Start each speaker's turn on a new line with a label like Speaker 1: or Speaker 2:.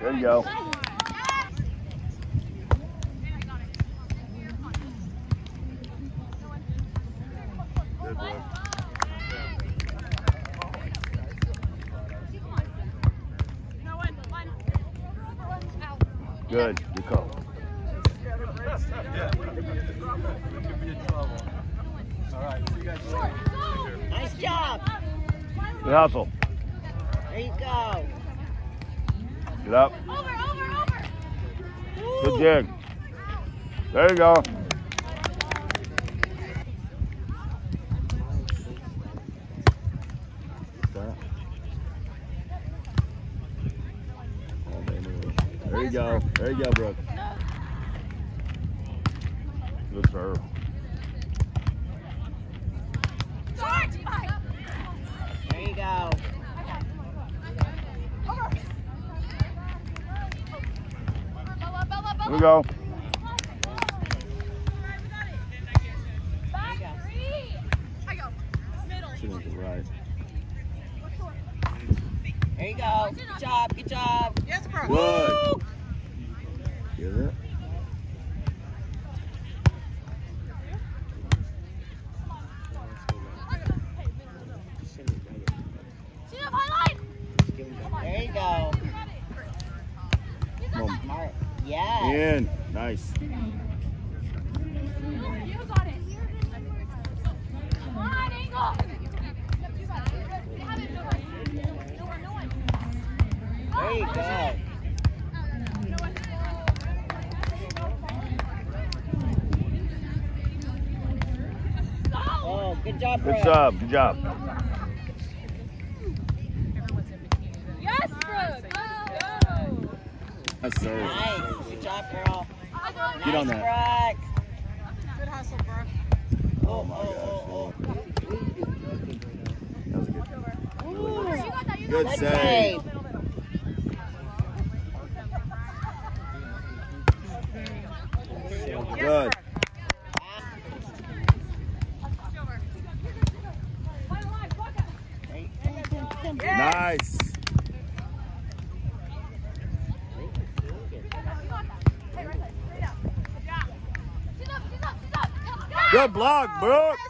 Speaker 1: There you go. Good boy. Good. Good call.
Speaker 2: Nice job.
Speaker 1: Good hustle.
Speaker 2: There you go.
Speaker 1: Get up. Over,
Speaker 2: over, over.
Speaker 1: Good dig. There you go. There you go. There you go, Brooke. Good serve.
Speaker 2: There you go.
Speaker 1: Here we go. Right.
Speaker 2: There you go. Good job. Good job.
Speaker 3: Yes, bro.
Speaker 1: Good. Get it?
Speaker 2: There you go.
Speaker 1: Come on.
Speaker 2: Yes.
Speaker 1: In. Nice.
Speaker 2: There you go. Oh, good job, bro.
Speaker 1: Good job. Good job.
Speaker 4: Yes, Brooke. Let's go.
Speaker 1: Nice serve.
Speaker 2: Nice. Good job, girl.
Speaker 1: Get on that.
Speaker 2: Brooke.
Speaker 3: Good hustle, bro.
Speaker 2: Oh, oh oh, oh, oh,
Speaker 1: That was good.
Speaker 2: oh. Ooh.
Speaker 1: Good
Speaker 2: Good
Speaker 1: save.
Speaker 2: save.
Speaker 1: Good. Nice. Good block, Brooke.